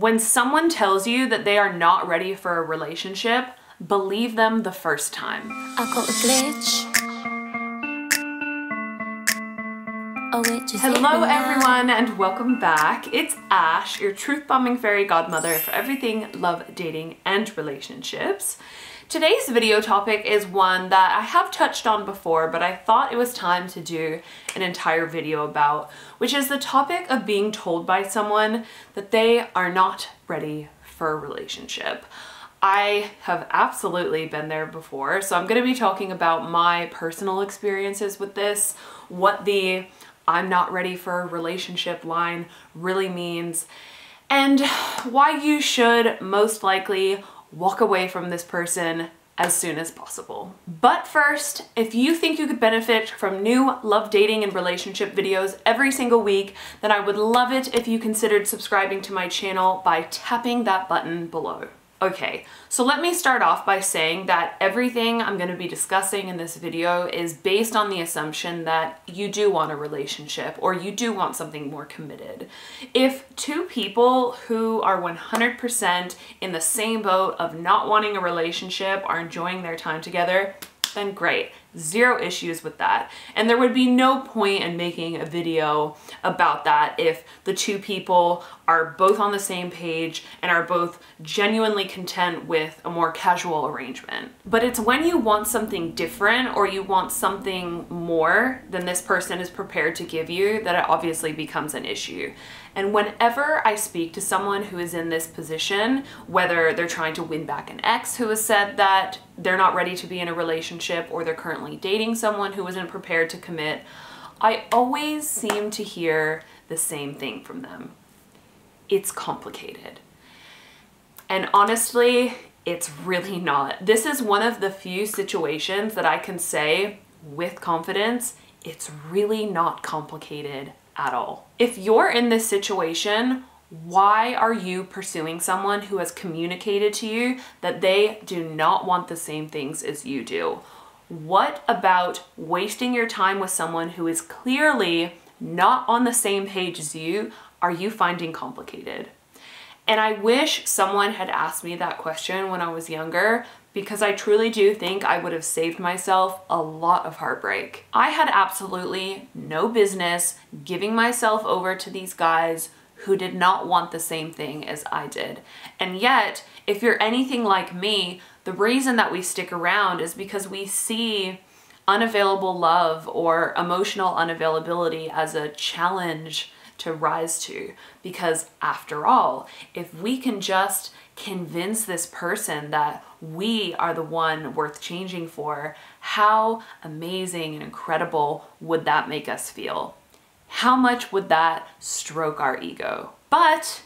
When someone tells you that they are not ready for a relationship, believe them the first time. I got a glitch. Oh, it just hit Hello everyone and welcome back. It's Ash, your truth bombing fairy godmother for everything love, dating, and relationships. Today's video topic is one that I have touched on before, but I thought it was time to do an entire video about, which is the topic of being told by someone that they are not ready for a relationship. I have absolutely been there before, so I'm going to be talking about my personal experiences with this, what the I'm not ready for a relationship line really means, and why you should most likely walk away from this person as soon as possible. But first, if you think you could benefit from new love, dating, and relationship videos every single week, then I would love it if you considered subscribing to my channel by tapping that button below. Okay, so let me start off by saying that everything I'm going to be discussing in this video is based on the assumption that you do want a relationship or you do want something more committed. If two people who are 100% in the same boat of not wanting a relationship are enjoying their time together, then great. Zero issues with that. And there would be no point in making a video about that if the two people are both on the same page and are both genuinely content with a more casual arrangement. But it's when you want something different or you want something more than this person is prepared to give you that it obviously becomes an issue. And whenever I speak to someone who is in this position, whether they're trying to win back an ex who has said that they're not ready to be in a relationship or they're currently dating someone who isn't prepared to commit, I always seem to hear the same thing from them. It's complicated. And honestly, it's really not. This is one of the few situations that I can say with confidence, it's really not complicated at all. If you're in this situation, why are you pursuing someone who has communicated to you that they do not want the same things as you do? What about wasting your time with someone who is clearly not on the same page as you are you finding complicated? And I wish someone had asked me that question when I was younger because I truly do think I would have saved myself a lot of heartbreak. I had absolutely no business giving myself over to these guys who did not want the same thing as I did. And yet, if you're anything like me, the reason that we stick around is because we see unavailable love or emotional unavailability as a challenge to rise to. Because after all, if we can just convince this person that we are the one worth changing for, how amazing and incredible would that make us feel? How much would that stroke our ego? But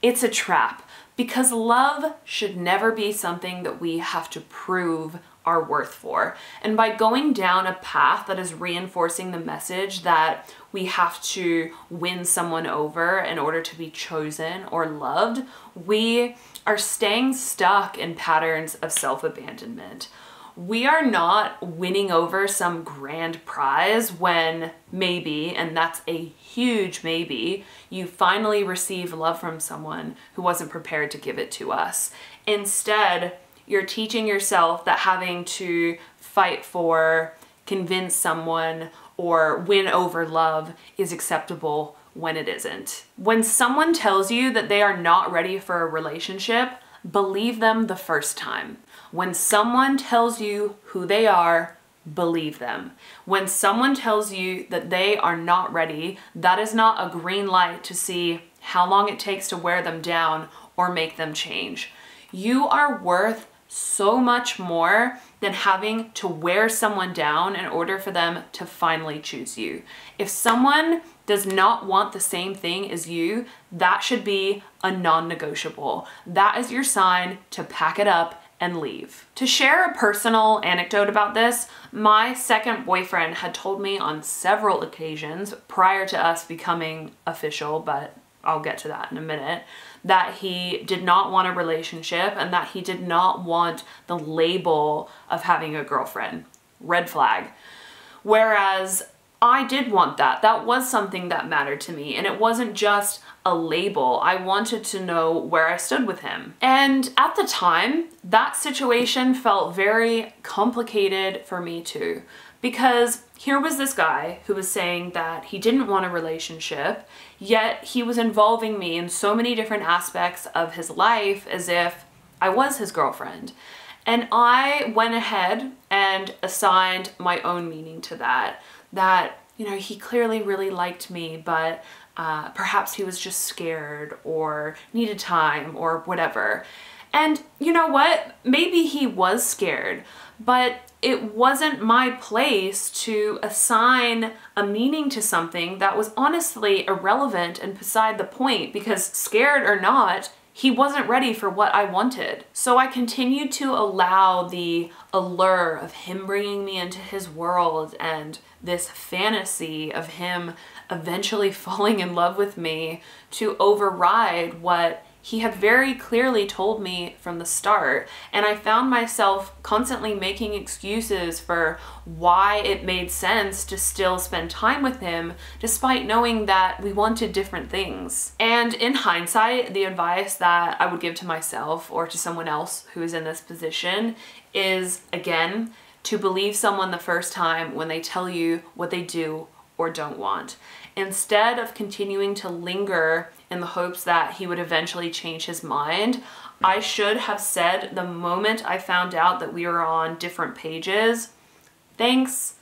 it's a trap because love should never be something that we have to prove our worth for. And by going down a path that is reinforcing the message that we have to win someone over in order to be chosen or loved, we are staying stuck in patterns of self abandonment. We are not winning over some grand prize when maybe, and that's a huge maybe, you finally receive love from someone who wasn't prepared to give it to us. Instead, you're teaching yourself that having to fight for, convince someone, or win over love is acceptable when it isn't. When someone tells you that they are not ready for a relationship, believe them the first time. When someone tells you who they are, believe them. When someone tells you that they are not ready, that is not a green light to see how long it takes to wear them down or make them change. You are worth so much more than having to wear someone down in order for them to finally choose you. If someone does not want the same thing as you, that should be a non negotiable. That is your sign to pack it up and leave. To share a personal anecdote about this, my second boyfriend had told me on several occasions prior to us becoming official, but I'll get to that in a minute, that he did not want a relationship and that he did not want the label of having a girlfriend. Red flag. Whereas I did want that. That was something that mattered to me. And it wasn't just a label. I wanted to know where I stood with him. And at the time, that situation felt very complicated for me too. Because here was this guy who was saying that he didn't want a relationship, yet he was involving me in so many different aspects of his life as if I was his girlfriend. And I went ahead and assigned my own meaning to that. That, you know, he clearly really liked me, but uh, perhaps he was just scared or needed time or whatever. And you know what? Maybe he was scared, but it wasn't my place to assign a meaning to something that was honestly irrelevant and beside the point because scared or not, he wasn't ready for what I wanted. So I continued to allow the allure of him bringing me into his world and this fantasy of him eventually falling in love with me to override what he had very clearly told me from the start, and I found myself constantly making excuses for why it made sense to still spend time with him despite knowing that we wanted different things. And in hindsight, the advice that I would give to myself or to someone else who is in this position is again, to believe someone the first time when they tell you what they do or don't want. Instead of continuing to linger in the hopes that he would eventually change his mind, I should have said the moment I found out that we were on different pages, thanks,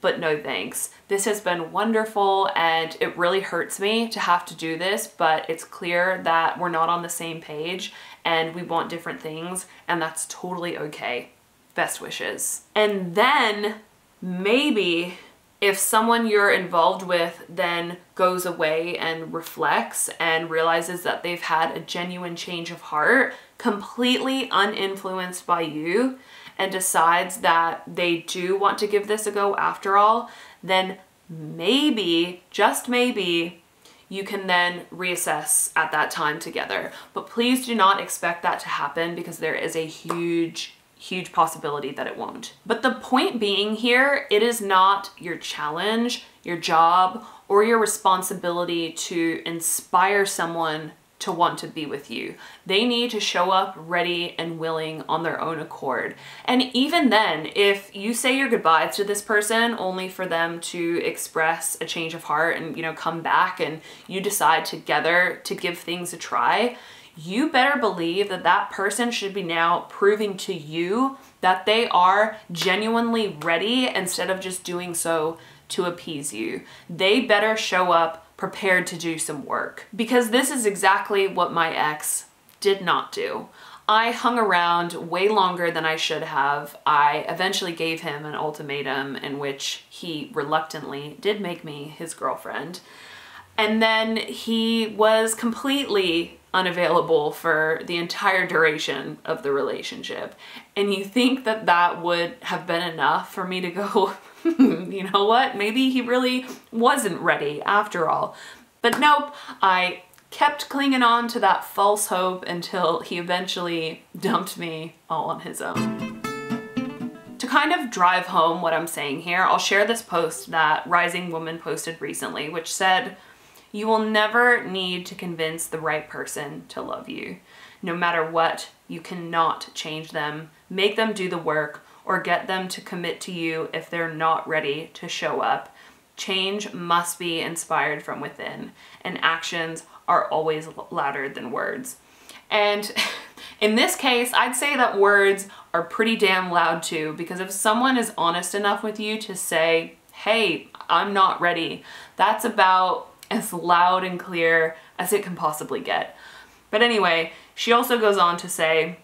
but no thanks. This has been wonderful and it really hurts me to have to do this, but it's clear that we're not on the same page and we want different things and that's totally okay. Best wishes. And then maybe if someone you're involved with then goes away and reflects and realizes that they've had a genuine change of heart, completely uninfluenced by you, and decides that they do want to give this a go after all, then maybe, just maybe, you can then reassess at that time together. But please do not expect that to happen because there is a huge huge possibility that it won't. But the point being here, it is not your challenge, your job, or your responsibility to inspire someone to want to be with you. They need to show up ready and willing on their own accord. And even then, if you say your goodbyes to this person only for them to express a change of heart and, you know, come back and you decide together to give things a try, you better believe that that person should be now proving to you that they are genuinely ready instead of just doing so to appease you. They better show up prepared to do some work because this is exactly what my ex did not do. I hung around way longer than I should have. I eventually gave him an ultimatum in which he reluctantly did make me his girlfriend. And then he was completely unavailable for the entire duration of the relationship. And you think that that would have been enough for me to go, you know what, maybe he really wasn't ready after all. But nope, I kept clinging on to that false hope until he eventually dumped me all on his own. To kind of drive home what I'm saying here, I'll share this post that Rising Woman posted recently, which said, you will never need to convince the right person to love you. No matter what, you cannot change them, make them do the work, or get them to commit to you if they're not ready to show up. Change must be inspired from within, and actions are always louder than words. And in this case, I'd say that words are pretty damn loud too, because if someone is honest enough with you to say, hey, I'm not ready, that's about as loud and clear as it can possibly get. But anyway, she also goes on to say,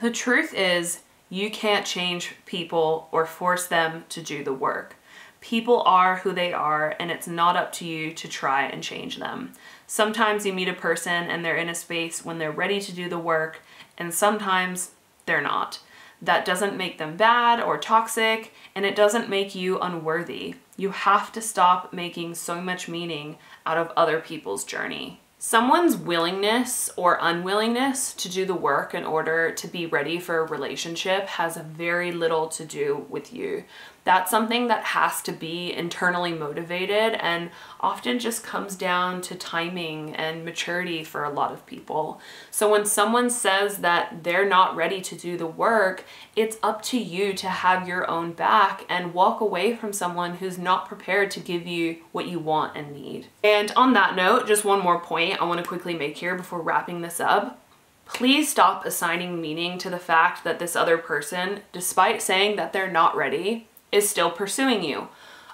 the truth is you can't change people or force them to do the work. People are who they are and it's not up to you to try and change them. Sometimes you meet a person and they're in a space when they're ready to do the work and sometimes they're not. That doesn't make them bad or toxic and it doesn't make you unworthy. You have to stop making so much meaning out of other people's journey. Someone's willingness or unwillingness to do the work in order to be ready for a relationship has very little to do with you. That's something that has to be internally motivated and often just comes down to timing and maturity for a lot of people. So when someone says that they're not ready to do the work, it's up to you to have your own back and walk away from someone who's not prepared to give you what you want and need. And on that note, just one more point I want to quickly make here before wrapping this up. Please stop assigning meaning to the fact that this other person, despite saying that they're not ready, is still pursuing you.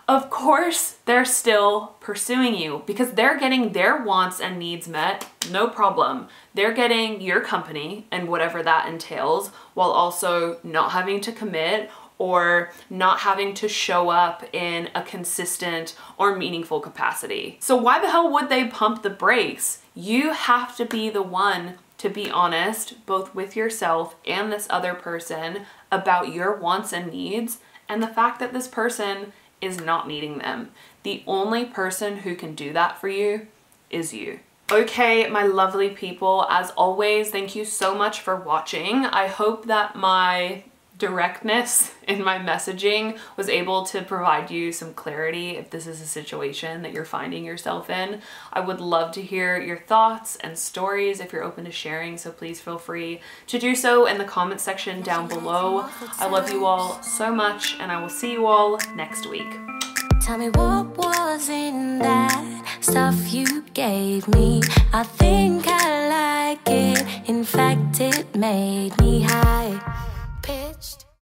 Of course, they're still pursuing you because they're getting their wants and needs met, no problem. They're getting your company and whatever that entails while also not having to commit or not having to show up in a consistent or meaningful capacity. So why the hell would they pump the brakes? You have to be the one to be honest, both with yourself and this other person about your wants and needs and the fact that this person is not meeting them. The only person who can do that for you is you. Okay, my lovely people, as always, thank you so much for watching. I hope that my directness in my messaging was able to provide you some clarity if this is a situation that you're finding yourself in. I would love to hear your thoughts and stories if you're open to sharing, so please feel free to do so in the comment section down below. I love you all so much and I will see you all next week. Tell me what was in that stuff you gave me. I think I like it. In fact, it made me high pitched.